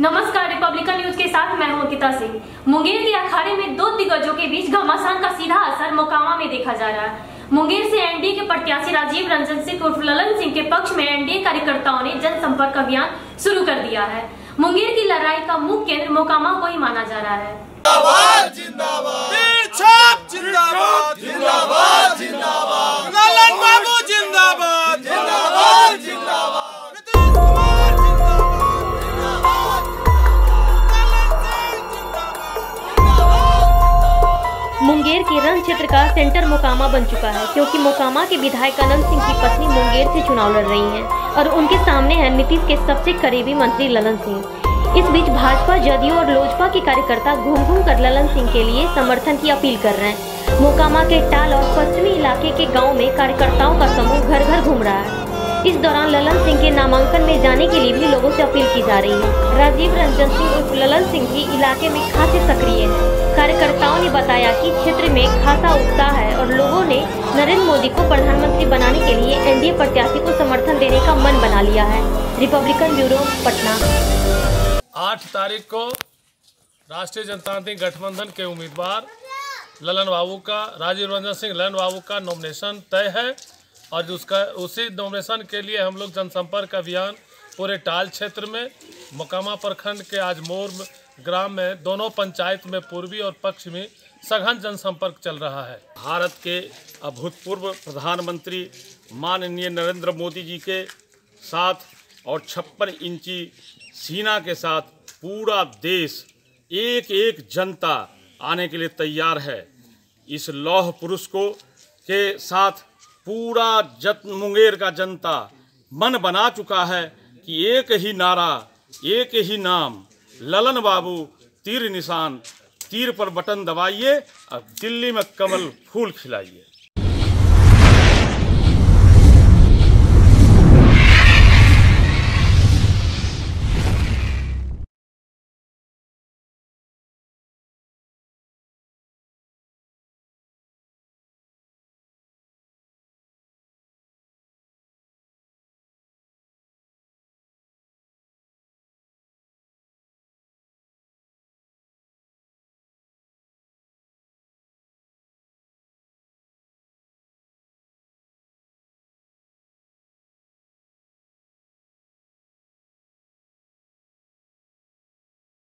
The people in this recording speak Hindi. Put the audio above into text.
नमस्कार रिपब्लिकन न्यूज़ के साथ मैं हूँ अंकिता सिंह। मुंगेर के अखाड़े में दो दिग्गजों के बीच घमासान का सीधा असर मोकामा में देखा जा रहा है। मुंगेर से एनडीए के प्रत्याशी राजीव रंजन सिंह उर्फ़ ललन सिंह के पक्ष में एनडीए कार्यकर्ताओं ने जनसंपर्क अभियान शुरू कर दिया है। मुंगेर की लड़ाई का मुख्य केंद्र मोकामा को ही माना जा रहा है। मुंगेर के रण क्षेत्र का सेंटर मोकामा बन चुका है, क्योंकि मोकामा के विधायक अनंत सिंह की पत्नी मुंगेर से चुनाव लड़ रही हैं और उनके सामने है नीतीश के सबसे करीबी मंत्री ललन सिंह। इस बीच भाजपा, जदयू और लोजपा के कार्यकर्ता घूम घूम कर ललन सिंह के लिए समर्थन की अपील कर रहे हैं। मोकामा के टाल और पश्चिमी इलाके के गाँव में कार्यकर्ताओं का समूह घर घर घूम रहा है। इस दौरान ललन सिंह के नामांकन में जाने के लिए भी लोगों से अपील की जा रही है। राजीव रंजन सिंह उर्फ़ ललन सिंह भी इलाके में खासे सक्रिय हैं। कार्यकर्ताओं ने बताया कि क्षेत्र में खासा उत्साह है और लोगों ने नरेंद्र मोदी को प्रधानमंत्री बनाने के लिए एनडीए प्रत्याशी को समर्थन देने का मन बना लिया है। Republican bureau, Patna. आठ तारीख को राष्ट्रीय जनतांत्रिक गठबंधन के उम्मीदवार ललन बाबू का, राजीव रंजन सिंह ललन बाबू का नॉमिनेशन तय है। और उसका, उसी नॉमिनेशन के लिए हम लोग जनसंपर्क अभियान पूरे टाल क्षेत्र में, मोकामा प्रखंड के आज मोर ग्राम में, दोनों पंचायत में पूर्वी और पश्चिमी सघन जनसंपर्क चल रहा है। भारत के अभूतपूर्व प्रधानमंत्री माननीय नरेंद्र मोदी जी के साथ और छप्पन इंची सीना के साथ पूरा देश एक एक जनता आने के लिए तैयार है। इस लौह पुरुष को, के साथ पूरा जत मुंगेर का जनता मन बना चुका है कि एक ही नारा, एक ही नाम, ललन बाबू, तीर निशान, तीर पर बटन दबाइए और दिल्ली में कमल फूल खिलाइए।